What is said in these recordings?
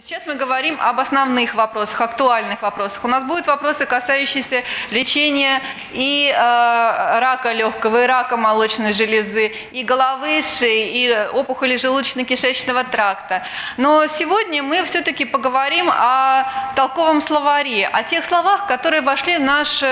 Сейчас мы говорим об основных вопросах, актуальных вопросах. У нас будут вопросы, касающиеся лечения и э, рака легкого, и рака молочной железы, и головы, шеи, и опухоли желудочно-кишечного тракта. Но сегодня мы все-таки поговорим о толковом словаре, о тех словах, которые вошли в наш,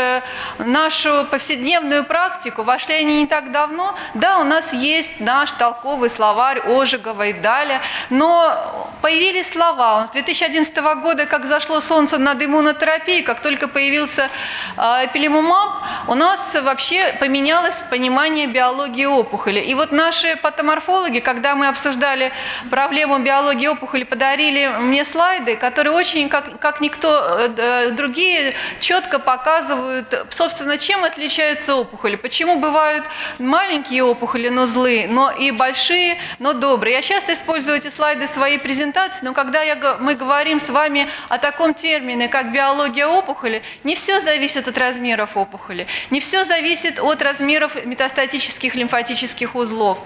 нашу повседневную практику. Вошли они не так давно. Да, у нас есть наш толковый словарь Ожегова и далее, но появились слова, с 2011 года, как зашло солнце над иммунотерапией, как только появился э, эпилимумаб, у нас вообще поменялось понимание биологии опухоли. И вот наши патоморфологи, когда мы обсуждали проблему биологии опухоли, подарили мне слайды, которые очень, как, как никто э, э, другие, четко показывают, собственно, чем отличаются опухоли, почему бывают маленькие опухоли, но злые, но и большие, но добрые. Я часто использую эти слайды в своей презентации, но когда я мы говорим с вами о таком термине, как биология опухоли, не все зависит от размеров опухоли, не все зависит от размеров метастатических лимфатических узлов.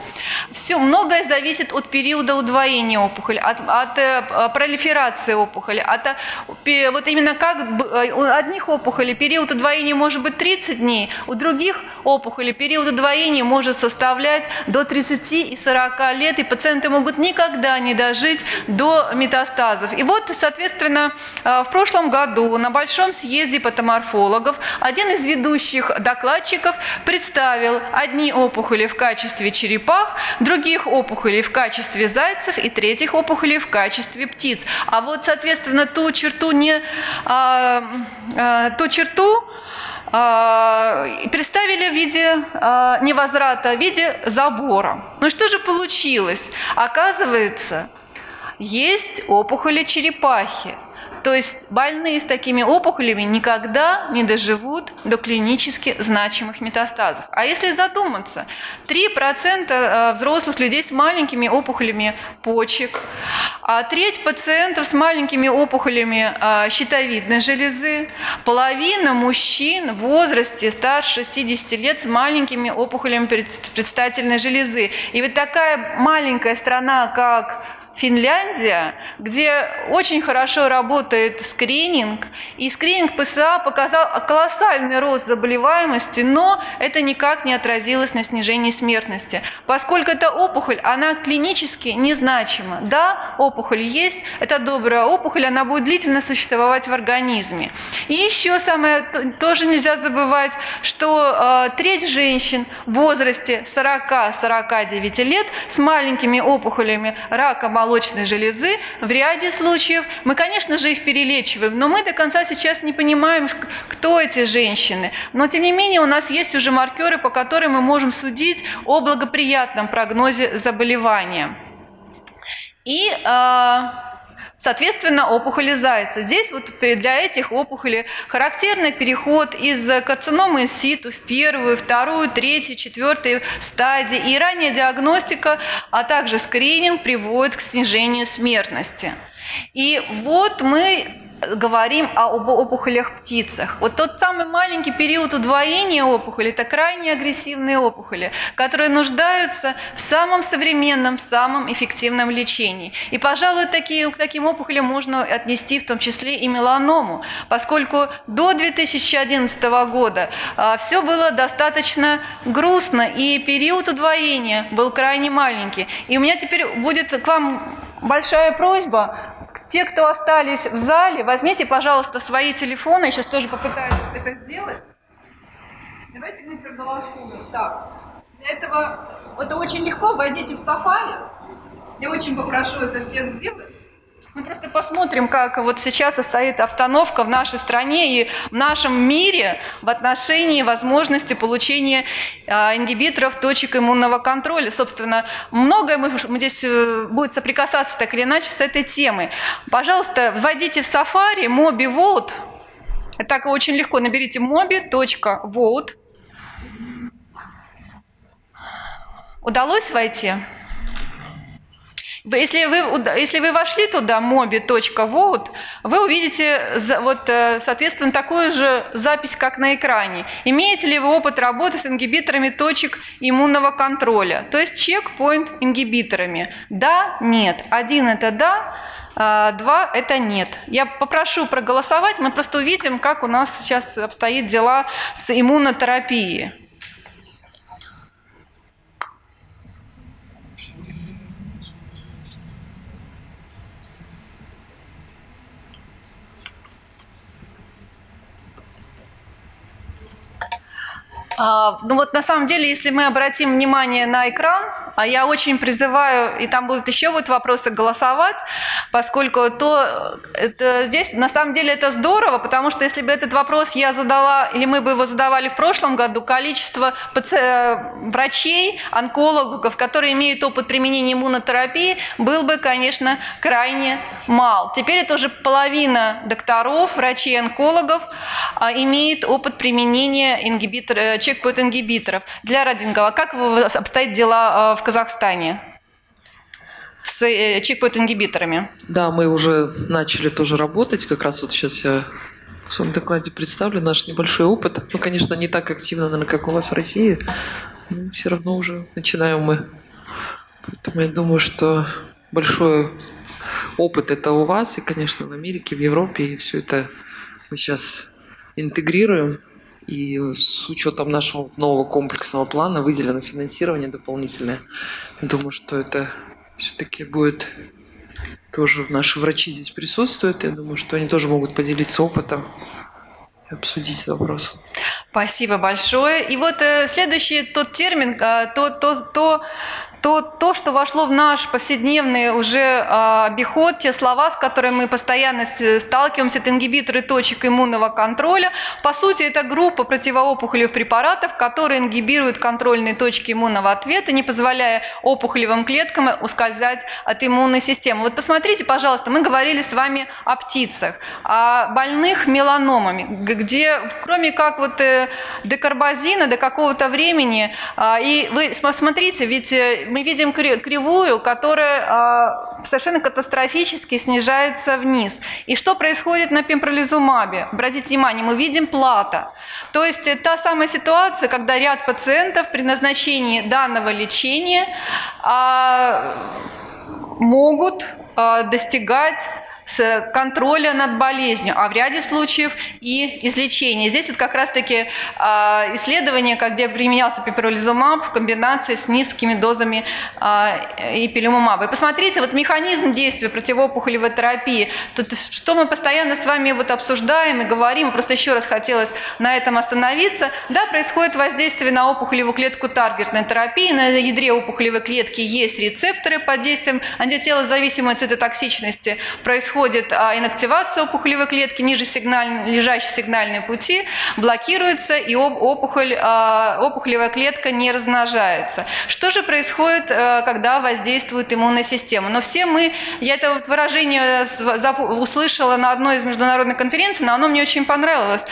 Все, многое зависит от периода удвоения опухоли, от, от э, пролиферации опухоли, от, э, вот именно как э, у одних опухолей период удвоения может быть 30 дней, у других опухолей период удвоения может составлять до 30 и 40 лет, и пациенты могут никогда не дожить до метастаза метастазов. И вот, соответственно, э, в прошлом году на Большом съезде патоморфологов один из ведущих докладчиков представил одни опухоли в качестве черепах, других опухолей в качестве зайцев и третьих опухолей в качестве птиц. А вот, соответственно, ту черту не... А, а, ту черту представили в виде невозврата, в виде забора. Ну что же получилось? Оказывается, есть опухоли черепахи. То есть больные с такими опухолями никогда не доживут до клинически значимых метастазов. А если задуматься, 3% э, взрослых людей с маленькими опухолями почек, а треть пациентов с маленькими опухолями э, щитовидной железы, половина мужчин в возрасте старше 60 лет с маленькими опухолями предстательной железы. И вот такая маленькая страна, как Финляндия, где очень хорошо работает скрининг, и скрининг ПСА показал колоссальный рост заболеваемости, но это никак не отразилось на снижении смертности, поскольку эта опухоль, она клинически незначима. Да, опухоль есть, это добрая опухоль, она будет длительно существовать в организме. И еще самое, тоже нельзя забывать, что э, треть женщин в возрасте 40-49 лет с маленькими опухолями рака молочной железы, в ряде случаев мы, конечно же, их перелечиваем, но мы до конца сейчас не понимаем, кто эти женщины. Но, тем не менее, у нас есть уже маркеры, по которым мы можем судить о благоприятном прогнозе заболевания. И э, Соответственно, опухоли зайца. Здесь вот для этих опухолей характерный переход из карциномы ситу в первую, вторую, третью, четвертую стадии. И ранняя диагностика, а также скрининг приводит к снижению смертности. И вот мы говорим об опухолях птицах. Вот тот самый маленький период удвоения опухоли – это крайне агрессивные опухоли, которые нуждаются в самом современном, самом эффективном лечении. И, пожалуй, такие, к таким опухолям можно отнести в том числе и меланому, поскольку до 2011 года а, все было достаточно грустно, и период удвоения был крайне маленький. И у меня теперь будет к вам большая просьба те, кто остались в зале, возьмите, пожалуйста, свои телефоны. Я сейчас тоже попытаюсь это сделать. Давайте мы проголосуем. Так, для этого это очень легко. Войдите в Safari. Я очень попрошу это всех сделать. Мы просто посмотрим, как вот сейчас состоит обстановка в нашей стране и в нашем мире в отношении возможности получения а, ингибиторов точек иммунного контроля. Собственно, многое мы, здесь э, будет соприкасаться так или иначе с этой темой. Пожалуйста, вводите в Safari Mobi Vote. Так очень легко. Наберите mobi.vote. Удалось войти? Если вы, если вы вошли туда, mobi.vote, вы увидите, вот, э, соответственно, такую же запись, как на экране. Имеете ли вы опыт работы с ингибиторами точек иммунного контроля, то есть чекпоинт ингибиторами? Да, нет. Один – это да, 2 – это нет. Я попрошу проголосовать, мы просто увидим, как у нас сейчас обстоит дела с иммунотерапией. А, ну вот на самом деле, если мы обратим внимание на экран, а я очень призываю, и там будут еще вот вопросы голосовать, поскольку то это, здесь на самом деле это здорово, потому что если бы этот вопрос я задала, или мы бы его задавали в прошлом году, количество врачей, онкологов, которые имеют опыт применения иммунотерапии, был бы, конечно, крайне мал. Теперь это уже половина докторов, врачей-онкологов а, имеет опыт применения ингибитора чекпоинт-ингибиторов для Родингова. Как обстоят дела э, в Казахстане? с э, чекпоинт-ингибиторами? Да, мы уже начали тоже работать. Как раз вот сейчас я в своем докладе представлю наш небольшой опыт. Ну, конечно, не так активно, наверное, как у вас в России, но все равно уже начинаем мы. Поэтому я думаю, что большой опыт это у вас, и, конечно, в Америке, в Европе, и все это мы сейчас интегрируем. И с учетом нашего нового комплексного плана выделено финансирование дополнительное. Думаю, что это все-таки будет тоже наши врачи здесь присутствуют. Я думаю, что они тоже могут поделиться опытом и обсудить вопрос. Спасибо большое. И вот э, следующий тот термин, э, то, то, то, то то, что вошло в наш повседневный уже э, обиход, те слова, с которыми мы постоянно сталкиваемся, это ингибиторы точек иммунного контроля. По сути, это группа противоопухолевых препаратов, которые ингибируют контрольные точки иммунного ответа, не позволяя опухолевым клеткам ускользать от иммунной системы. Вот посмотрите, пожалуйста, мы говорили с вами о птицах, о больных меланомами, где кроме как вот э, декарбазина до какого-то времени, э, и вы смотрите, ведь э, мы видим кривую, которая а, совершенно катастрофически снижается вниз. И что происходит на пембролизумабе? Обратите внимание, мы видим плата. То есть та самая ситуация, когда ряд пациентов при назначении данного лечения а, могут а, достигать с контроля над болезнью, а в ряде случаев и излечения. Здесь вот как раз-таки э, исследование, где применялся пепролизумаб в комбинации с низкими дозами э, ипилимумаба. И посмотрите, вот механизм действия противоопухолевой терапии, тут, что мы постоянно с вами вот обсуждаем и говорим, просто еще раз хотелось на этом остановиться. Да, происходит воздействие на опухолевую клетку таргетной терапии, на ядре опухолевой клетки есть рецепторы под действием антителозависимой цитотоксичности, происходит происходит а, инактивация опухолевой клетки, ниже сигналь, лежащие сигнальные пути блокируются, и опухоль, а, опухолевая клетка не размножается. Что же происходит, а, когда воздействует иммунная система? Но все мы, я это вот выражение услышала на одной из международных конференций, но оно мне очень понравилось.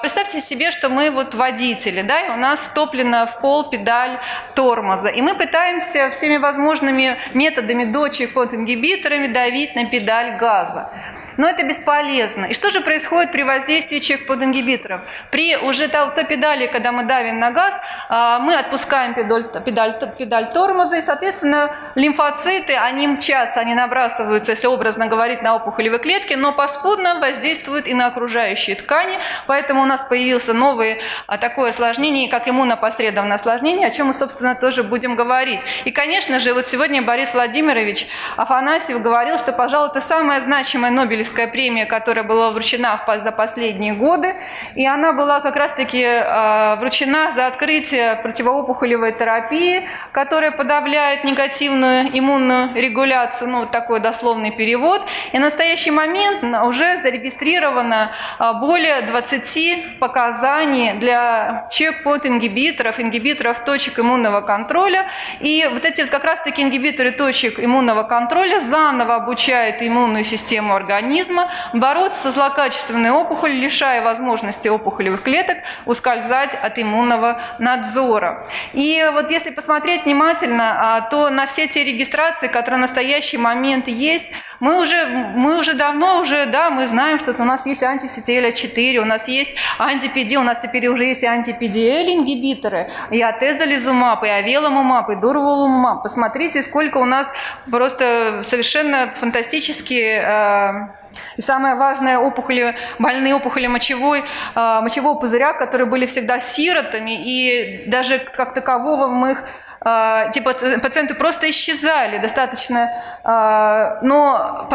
Представьте себе, что мы вот водители, да, и у нас топлена в пол педаль тормоза, и мы пытаемся всеми возможными методами дочек под ингибиторами давить на педаль газа газа. Но это бесполезно. И что же происходит при воздействии чек-под-ингибиторов? При уже той педали, когда мы давим на газ, а, мы отпускаем педаль, педаль, педаль тормоза, и, соответственно, лимфоциты, они мчатся, они набрасываются, если образно говорить, на опухолевые клетки, но поспудно воздействуют и на окружающие ткани. Поэтому у нас появился новое а, такое осложнение, как иммунопосредованное осложнение, о чем мы, собственно, тоже будем говорить. И, конечно же, вот сегодня Борис Владимирович Афанасьев говорил, что, пожалуй, это самая значимая Нобелевская Нобелевская премия, которая была вручена за последние годы, и она была как раз-таки а, вручена за открытие противоопухолевой терапии, которая подавляет негативную иммунную регуляцию, ну, такой дословный перевод. И в настоящий момент уже зарегистрировано а, более 20 показаний для чекпоинт-ингибиторов, ингибиторов точек иммунного контроля. И вот эти вот как раз-таки ингибиторы точек иммунного контроля заново обучают иммунную систему организма, организма бороться со злокачественной опухолью, лишая возможности опухолевых клеток ускользать от иммунного надзора. И вот если посмотреть внимательно, а, то на все те регистрации, которые в настоящий момент есть, мы уже, мы уже давно уже, да, мы знаем, что у нас есть анти-CTLA4, у нас есть анти-PD, у нас теперь уже есть анти-PDL ингибиторы, и атезолизумаб, и авеломумаб, и дурволумаб. Посмотрите, сколько у нас просто совершенно фантастические э, и самое важное, опухоли, больные опухоли мочевой, э, мочевого пузыря, которые были всегда сиротами, и даже как такового мы их а, типа пациенты просто исчезали достаточно, а, но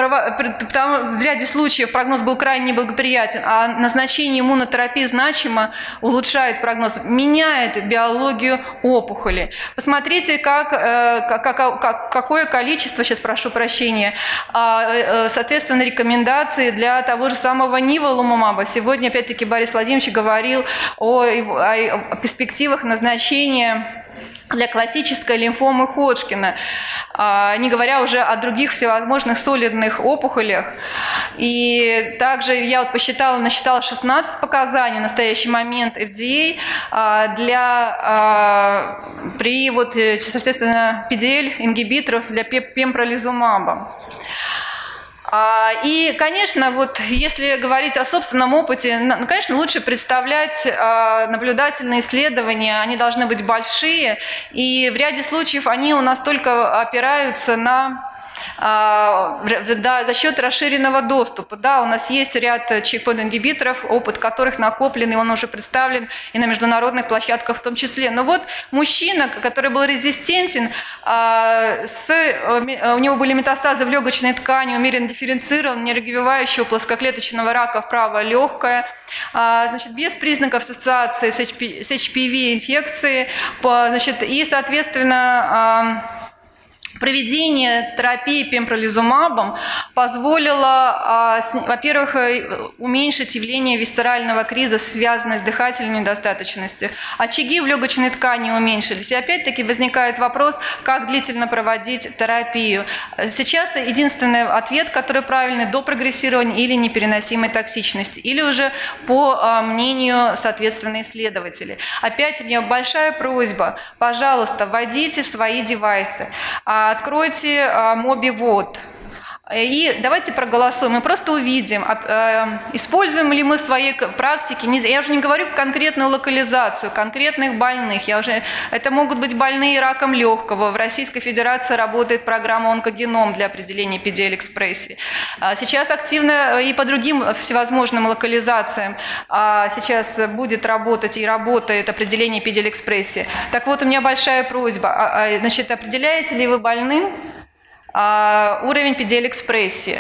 там в ряде случаев прогноз был крайне неблагоприятен, а назначение иммунотерапии значимо улучшает прогноз, меняет биологию опухоли. Посмотрите, как, э, как, как, какое количество, сейчас прошу прощения, а, э, соответственно, рекомендаций для того же самого ниволумумаба. Сегодня, опять-таки, Борис Владимирович говорил о, о перспективах назначения для классической лимфомы Ходжкина, а, не говоря уже о других всевозможных солидных опухолях. И также я вот посчитала, насчитала 16 показаний в настоящий момент FDA а, для, а, при вот, э, соответственно, PDL ингибиторов для пембролизумаба. А, и, конечно, вот если говорить о собственном опыте, ну, конечно, лучше представлять а, наблюдательные исследования, они должны быть большие, и в ряде случаев они у нас только опираются на да, за счет расширенного доступа. Да, у нас есть ряд чекпоинт-ингибиторов, опыт которых накоплен, и он уже представлен и на международных площадках в том числе. Но вот мужчина, который был резистентен, а, с, у него были метастазы в легочной ткани, умеренно дифференцирован, нерегивающего плоскоклеточного рака в правое легкое, а, значит, без признаков ассоциации с, HPV-инфекцией, значит, и, соответственно, Проведение терапии пембролизумабом позволило, а, во-первых, э, уменьшить явление висцерального криза, связанное с дыхательной недостаточностью. Очаги в легочной ткани уменьшились. И опять-таки возникает вопрос, как длительно проводить терапию. Сейчас единственный ответ, который правильный, до прогрессирования или непереносимой токсичности, или уже по а, мнению, соответственно, исследователей. Опять у меня большая просьба, пожалуйста, вводите свои девайсы а, откройте MobiVote. И давайте проголосуем, мы просто увидим, а, э, используем ли мы в своей практике, я уже не говорю конкретную локализацию, конкретных больных, я уже, это могут быть больные раком легкого, в Российской Федерации работает программа «Онкогеном» для определения PDL-экспрессии. А сейчас активно и по другим всевозможным локализациям а, сейчас будет работать и работает определение PDL-экспрессии. Так вот, у меня большая просьба, значит, определяете ли вы больным, а, уровень PDL-экспрессии.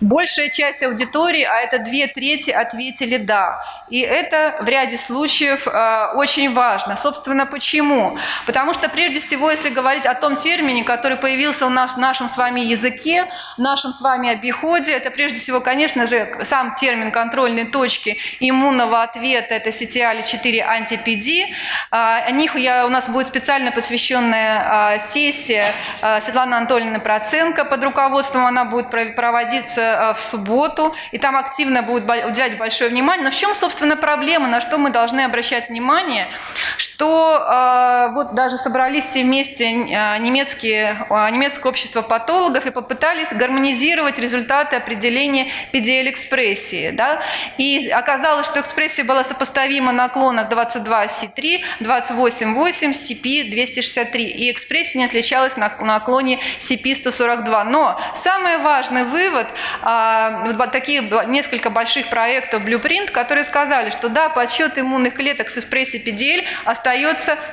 Большая часть аудитории, а это две трети, ответили «да». И это в ряде случаев э, очень важно. Собственно, почему? Потому что, прежде всего, если говорить о том термине, который появился в наш, нашем с вами языке, в нашем с вами обиходе, это прежде всего, конечно же, сам термин контрольной точки иммунного ответа, это CTL4 антипеди. Э, о них я, у нас будет специально посвященная э, сессия э, Светланы Анатольевны Проценко под руководством, она будет проводиться в субботу, и там активно будет уделять большое внимание. Но в чем, собственно, проблема, на что мы должны обращать внимание? Что э, вот даже собрались все вместе э, немецкие, э, немецкое общество патологов и попытались гармонизировать результаты определения PDL-экспрессии. Да? И оказалось, что экспрессия была сопоставима на клонах 22C3, 28.8, CP263, и экспрессия не отличалась на, на клоне CP142. Но самый важный вывод – а, вот такие несколько больших проектов Blueprint, которые сказали, что да, подсчет иммунных клеток с экспрессией PDL остается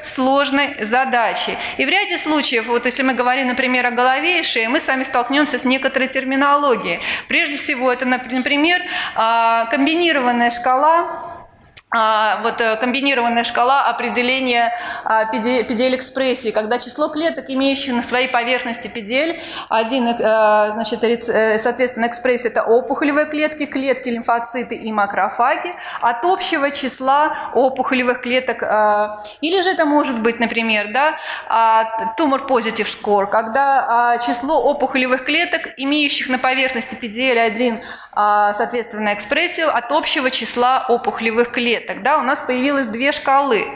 сложной задачей. И в ряде случаев, вот если мы говорим, например, о голове и шее, мы с вами столкнемся с некоторой терминологией. Прежде всего, это, например, а, комбинированная шкала вот э, комбинированная шкала определения PDL-экспрессии, а, когда число клеток, имеющих на своей поверхности PDL, один, э, значит, э, соответственно, экспрессия – это опухолевые клетки, клетки, лимфоциты и макрофаги, от общего числа опухолевых клеток. Или же это может быть, например, да, tumor positive score, когда число опухолевых клеток, имеющих на поверхности PDL-1, соответственно, экспрессию от общего числа опухолевых клеток тогда у нас появилось две шкалы,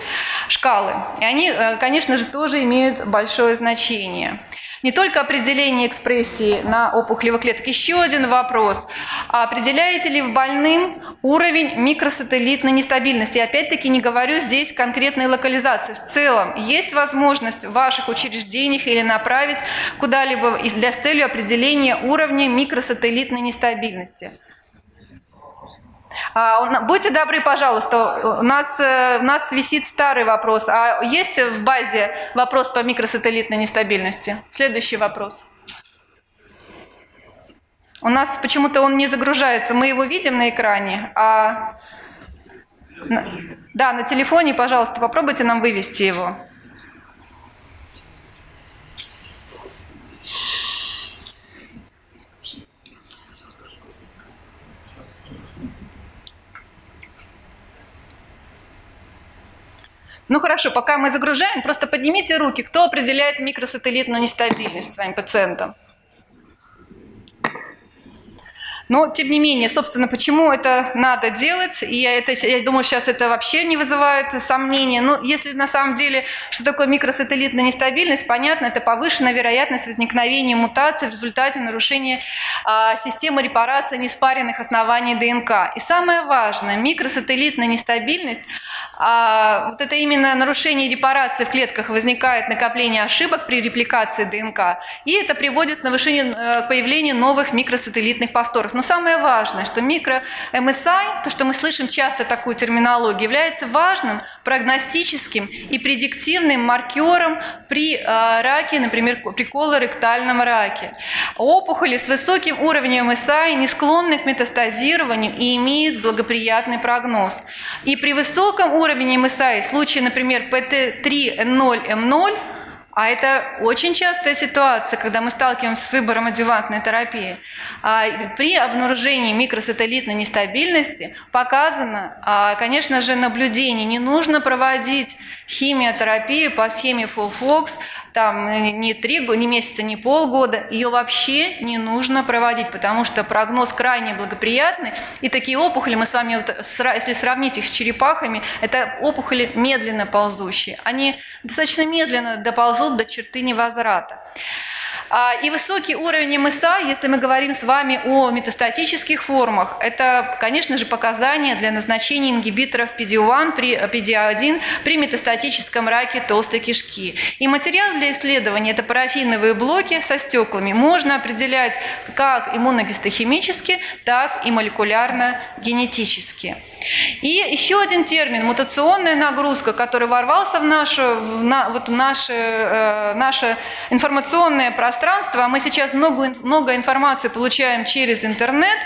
шкалы. И они, э, конечно же, тоже имеют большое значение. Не только определение экспрессии на опухолевых клетках. Еще один вопрос. А определяете ли в больным уровень микросателлитной нестабильности? Опять-таки не говорю здесь конкретной локализации. В целом, есть возможность в ваших учреждениях или направить куда-либо для с целью определения уровня микросателлитной нестабильности? А, будьте добры, пожалуйста, у нас, э, у нас висит старый вопрос. А есть в базе вопрос по микросателлитной нестабильности? Следующий вопрос. У нас почему-то он не загружается. Мы его видим на экране, а... Да, на телефоне, пожалуйста, попробуйте нам вывести его. Ну хорошо, пока мы загружаем, просто поднимите руки. Кто определяет микросателлитную нестабильность своим пациентам? Но, тем не менее, собственно, почему это надо делать, и я, это, я думаю, сейчас это вообще не вызывает сомнения. Ну, если на самом деле, что такое микросателлитная нестабильность, понятно, это повышенная вероятность возникновения мутаций в результате нарушения а, системы репарации неспаренных оснований ДНК. И самое важное, микросателлитная нестабильность а вот это именно нарушение репарации в клетках возникает накопление ошибок при репликации ДНК, и это приводит к, повышению, э, к появлению новых микросателлитных повторов. Но самое важное, что микро-МСИ, то, что мы слышим часто такую терминологию, является важным прогностическим и предиктивным маркером при э, раке, например, при колоректальном раке. Опухоли с высоким уровнем МСИ не склонны к метастазированию и имеют благоприятный прогноз. И при высоком уровне уровень MSI, в случае, например, pT3N0M0, а это очень частая ситуация, когда мы сталкиваемся с выбором адювантной терапии. А при обнаружении микросателлитной нестабильности показано, а, конечно же, наблюдение. Не нужно проводить химиотерапию по схеме FOLFOX там не три не месяца, не полгода, ее вообще не нужно проводить, потому что прогноз крайне благоприятный, и такие опухоли, мы с вами, если сравнить их с черепахами, это опухоли медленно ползущие. Они достаточно медленно доползут до черты невозврата. А, и высокий уровень МСА, если мы говорим с вами о метастатических формах, это, конечно же, показания для назначения ингибиторов PD-1 при, PD-1 при метастатическом раке толстой кишки. И материал для исследования – это парафиновые блоки со стеклами. Можно определять как иммуногистохимически, так и молекулярно-генетически. И еще один термин – мутационная нагрузка, который ворвался в, нашу, в, на, вот в наше, э, наше информационное пространство. А мы сейчас много, много информации получаем через интернет.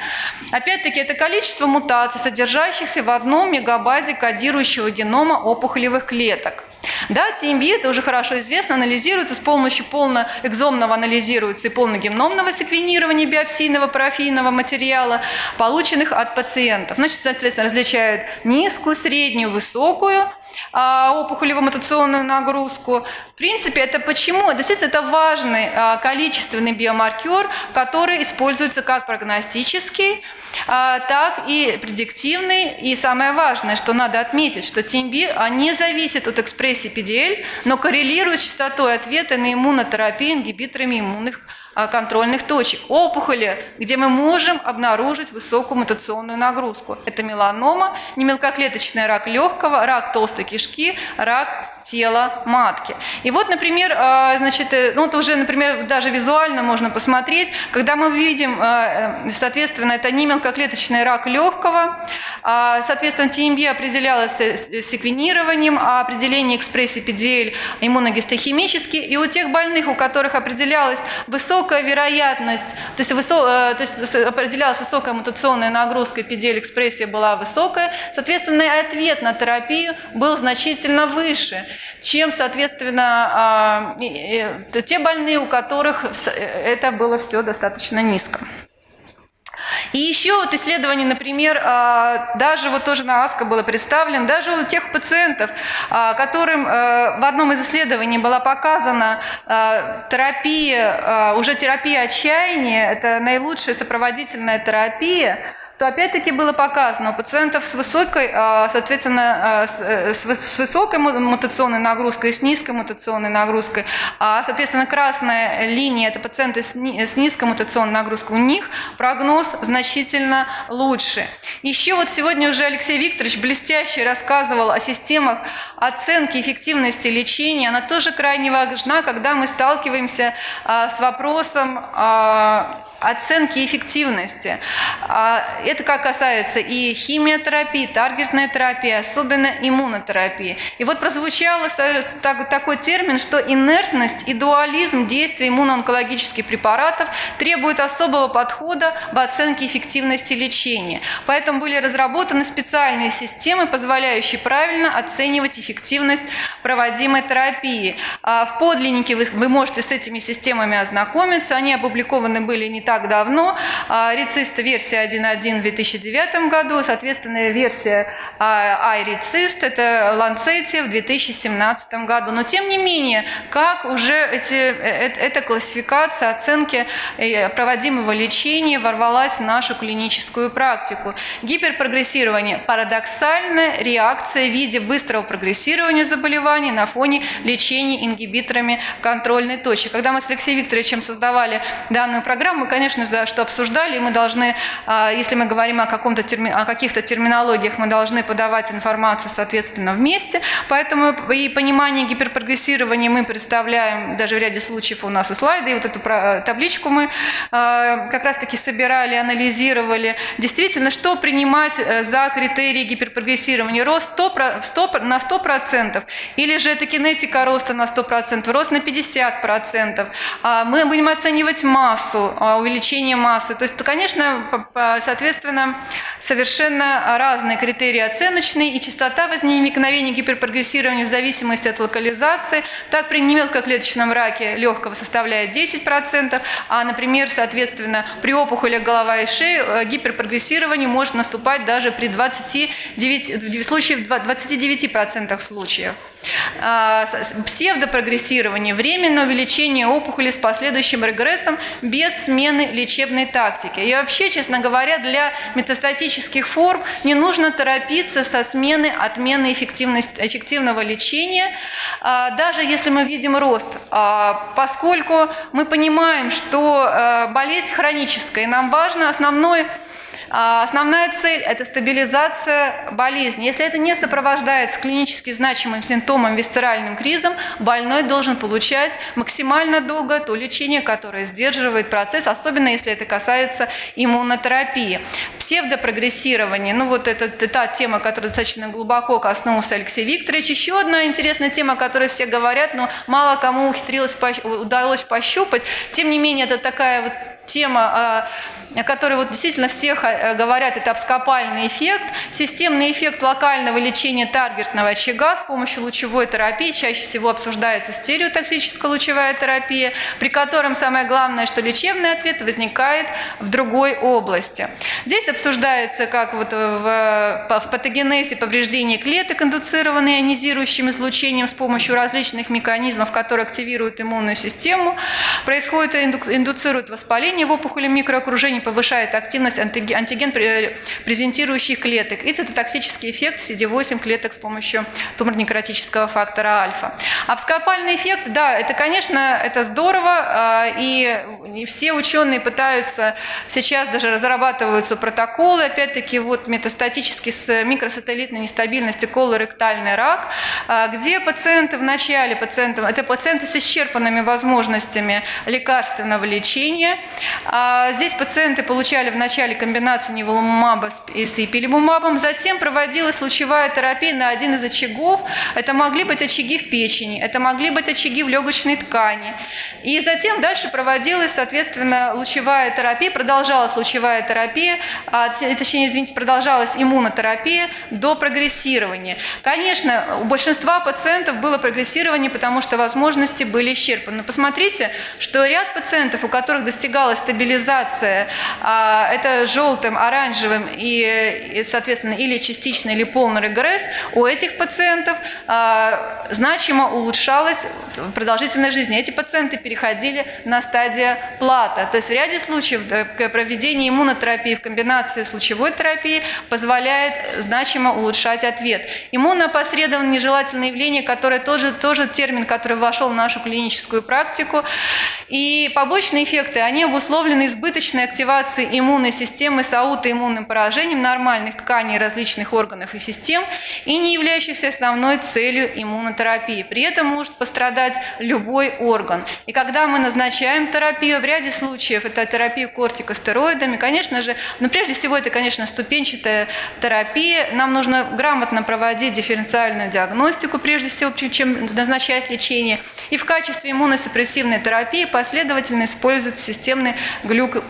Опять-таки, это количество мутаций, содержащихся в одном мегабазе кодирующего генома опухолевых клеток. Да, TMB, это уже хорошо известно, анализируется с помощью полноэкзомного анализируется и полногеномного секвенирования биопсийного парафийного материала, полученных от пациентов. Значит, соответственно, различают низкую, среднюю, высокую а, опухолево-мутационную нагрузку. В принципе, это почему? Действительно, это важный а, количественный биомаркер, который используется как прогностический, а, так и предиктивный. И самое важное, что надо отметить, что TMB не зависит от экспрессии PDL, но коррелирует с частотой ответа на иммунотерапию ингибиторами иммунных контрольных точек, опухоли, где мы можем обнаружить высокую мутационную нагрузку. Это меланома, немелкоклеточный рак легкого, рак толстой кишки, рак тела матки. И вот, например, э, значит, э, ну, это уже, например, даже визуально можно посмотреть, когда мы видим, э, соответственно, это не мелкоклеточный рак легкого, а, соответственно, ТМБ определялось секвенированием, а определение экспрессии PDL иммуногистохимически, и у тех больных, у которых определялась высокая вероятность, то есть, высо, то есть определялась высокая мутационная нагрузка, PDL экспрессия была высокая, соответственно, ответ на терапию был значительно выше чем, соответственно, а, те больные, у которых это было все достаточно низко. И еще вот исследование, например, а, даже вот тоже на АСКО было представлено, даже у тех пациентов, а, которым в одном из исследований была показана терапия, уже терапия отчаяния, это наилучшая сопроводительная терапия, то опять-таки было показано у пациентов с высокой, а, соответственно, а, э, с высокой мутационной нагрузкой и с низкой мутационной нагрузкой, а, соответственно, красная линия – это пациенты с низкой мутационной нагрузкой, у них прогноз значительно лучше. Еще вот сегодня уже Алексей Викторович блестяще рассказывал о системах оценки эффективности лечения. Она тоже крайне важна, когда мы сталкиваемся с вопросом оценки эффективности. А, это как касается и химиотерапии, таргетной терапии, особенно иммунотерапии. И вот прозвучал такой термин, что инертность и дуализм действия иммуноонкологических препаратов требуют особого подхода в оценке эффективности лечения. Поэтому были разработаны специальные системы, позволяющие правильно оценивать эффективность проводимой терапии. А, в подлиннике вы, можете с этими системами ознакомиться. Они опубликованы были не так давно. А, Рецист версия 1.1 в 2009 году, соответственно, версия iRecist, это Lancet в 2017 году. Но тем не менее, как уже эти, э, э, эта классификация оценки э, проводимого лечения ворвалась в нашу клиническую практику. Гиперпрогрессирование – парадоксальная реакция в виде быстрого прогрессирования заболеваний на фоне лечения ингибиторами контрольной точки. Когда мы с Алексеем Викторовичем создавали данную программу, мы, конечно же, что обсуждали, и мы должны, а, если мы говорим о, каком-то о каких-то терминологиях, мы должны подавать информацию, соответственно, вместе. Поэтому и понимание гиперпрогрессирования мы представляем, даже в ряде случаев у нас и слайды, и вот эту табличку мы а, как раз-таки собирали, анализировали. Действительно, что принимать э, за критерии гиперпрогрессирования? Рост 100, 100, на 100%, или же это кинетика роста на 100%, рост на 50%. А, мы будем оценивать массу, массы. То есть, то, конечно, соответственно, совершенно разные критерии оценочные, и частота возникновения гиперпрогрессирования в зависимости от локализации. Так, при немелкоклеточном раке легкого составляет 10%, а, например, соответственно, при опухолях голова и шеи э, гиперпрогрессирование может наступать даже при 29, в случае в 29% случаев. А, псевдопрогрессирование, временное увеличение опухоли с последующим регрессом без смены лечебной тактики. И вообще, честно говоря, для метастатических форм не нужно торопиться со смены отмены эффективного лечения, а, даже если мы видим рост, а, поскольку мы понимаем, что э, болезнь хроническая, и нам важно основной основная цель – это стабилизация болезни. Если это не сопровождается клинически значимым симптомом, висцеральным кризом, больной должен получать максимально долго то лечение, которое сдерживает процесс, особенно если это касается иммунотерапии. Псевдопрогрессирование, ну вот это, та тема, которая достаточно глубоко коснулся Алексей Викторович. Еще одна интересная тема, о которой все говорят, но мало кому ухитрилось, удалось пощупать. Тем не менее, это такая вот тема, о которой вот действительно всех э, говорят, это абскопальный эффект, системный эффект локального лечения таргетного очага с помощью лучевой терапии, чаще всего обсуждается стереотоксическая лучевая терапия, при котором самое главное, что лечебный ответ возникает в другой области. Здесь обсуждается, как вот в, в патогенезе повреждения клеток, индуцированные ионизирующим излучением с помощью различных механизмов, которые активируют иммунную систему, происходит индуцирует воспаление в опухоли микроокружения повышает активность антиген презентирующих клеток и цитотоксический эффект CD8 клеток с помощью туморно-некротического фактора альфа. Абскопальный эффект, да, это, конечно, это здорово, а, и все ученые пытаются, сейчас даже разрабатываются протоколы, опять-таки, вот метастатически с микросателлитной нестабильности колоректальный рак, а, где пациенты в начале, пациентов, это пациенты с исчерпанными возможностями лекарственного лечения. А, здесь пациенты получали в начале комбинацию неволумаба с ипилимумабом, затем проводилась лучевая терапия на один из очагов. Это могли быть очаги в печени, это могли быть очаги в легочной ткани. И затем дальше проводилась, соответственно, лучевая терапия, продолжалась лучевая терапия, а, точнее, извините, продолжалась иммунотерапия до прогрессирования. Конечно, у большинства пациентов было прогрессирование, потому что возможности были исчерпаны. Посмотрите, что ряд пациентов, у которых достигалась стабилизация, это желтым, оранжевым и, соответственно, или частичный, или полный регресс, у этих пациентов а, значимо улучшалась продолжительность жизни. Эти пациенты переходили на стадию плата. То есть в ряде случаев проведение иммунотерапии в комбинации с лучевой терапией позволяет значимо улучшать ответ. Иммунопосредованное нежелательное явление, которое тоже, тоже термин, который вошел в нашу клиническую практику. И побочные эффекты, они обусловлены избыточной активацией иммунной системы с аутоиммунным поражением нормальных тканей различных органов и систем и не являющихся основной целью иммунотерапии. При этом может пострадать любой орган. И когда мы назначаем терапию, в ряде случаев это терапия кортикостероидами, конечно же, но прежде всего это, конечно, ступенчатая терапия. Нам нужно грамотно проводить дифференциальную диагностику, прежде всего, чем назначать лечение. И в качестве иммуносупрессивной терапии последовательно используют системные глюк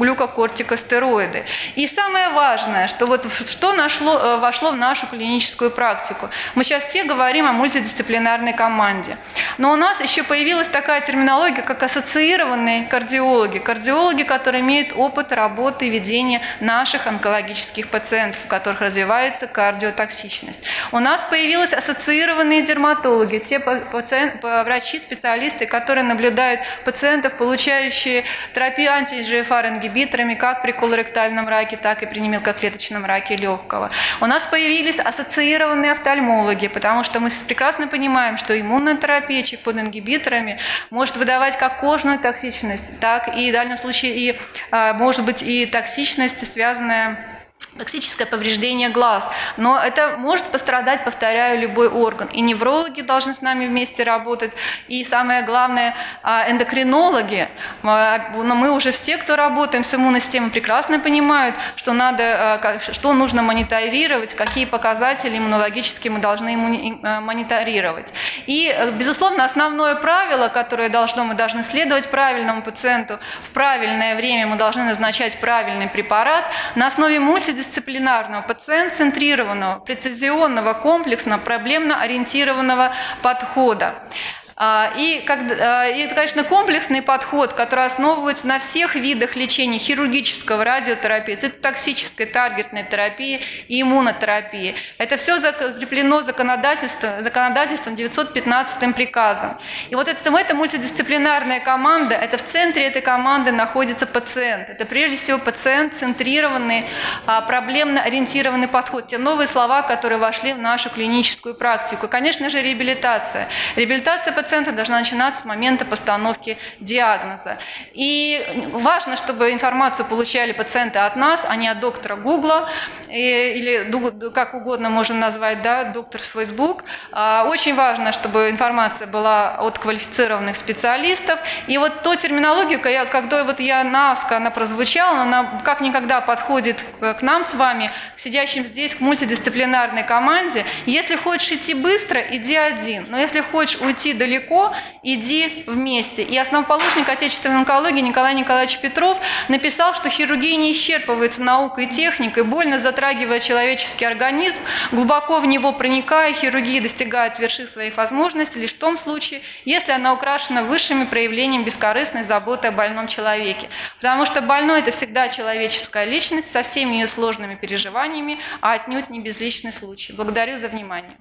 глюкокортикостероиды. И самое важное, что вот что нашло, э, вошло в нашу клиническую практику. Мы сейчас все говорим о мультидисциплинарной команде. Но у нас еще появилась такая терминология, как ассоциированные кардиологи. Кардиологи, которые имеют опыт работы и ведения наших онкологических пациентов, у которых развивается кардиотоксичность. У нас появились ассоциированные дерматологи, те пациент, врачи, специалисты, которые наблюдают пациентов, получающие терапию анти-GFR-ингибиторами как при колоректальном раке, так и при немелкоклеточном раке легкого. У нас появились ассоциированные офтальмологи, потому что мы прекрасно понимаем, что иммунная терапия под ингибиторами может выдавать как кожную токсичность, так и в дальнем случае и, а, может быть и токсичность, связанная токсическое повреждение глаз. Но это может пострадать, повторяю, любой орган. И неврологи должны с нами вместе работать. И самое главное, а, эндокринологи. А, мы уже все, кто работаем с иммунной системой, прекрасно понимают, что, надо, а, что нужно мониторировать, какие показатели иммунологические мы должны мониторировать. И, безусловно, основное правило, которое должно, мы должны следовать правильному пациенту, в правильное время мы должны назначать правильный препарат на основе мультидисциплинарных мультидисциплинарного, пациент-центрированного, прецизионного, комплексного, проблемно-ориентированного подхода. А, и, а, и, конечно, комплексный подход, который основывается на всех видах лечения хирургического, радиотерапии, цитотоксической, таргетной терапии и иммунотерапии. Это все закреплено законодательством, законодательством 915 приказом. И вот это, эта мультидисциплинарная команда, это в центре этой команды находится пациент. Это прежде всего пациент-центрированный, а, проблемно-ориентированный подход. Те новые слова, которые вошли в нашу клиническую практику. Конечно же, реабилитация. Реабилитация пациента пациента должна начинаться с момента постановки диагноза. И важно, чтобы информацию получали пациенты от нас, а не от доктора Гугла, или как угодно можно назвать, да, доктор Facebook. А, очень важно, чтобы информация была от квалифицированных специалистов. И вот ту терминологию, когда вот я НАСКО, она прозвучала, она как никогда подходит к нам с вами, к сидящим здесь, к мультидисциплинарной команде. Если хочешь идти быстро, иди один. Но если хочешь уйти далеко, далеко, иди вместе. И основоположник отечественной онкологии Николай Николаевич Петров написал, что хирургия не исчерпывается наукой и техникой, больно затрагивая человеческий организм, глубоко в него проникая, хирургия достигает верших своих возможностей лишь в том случае, если она украшена высшими проявлениями бескорыстной заботы о больном человеке. Потому что больной – это всегда человеческая личность со всеми ее сложными переживаниями, а отнюдь не безличный случай. Благодарю за внимание.